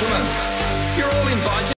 gentlemen.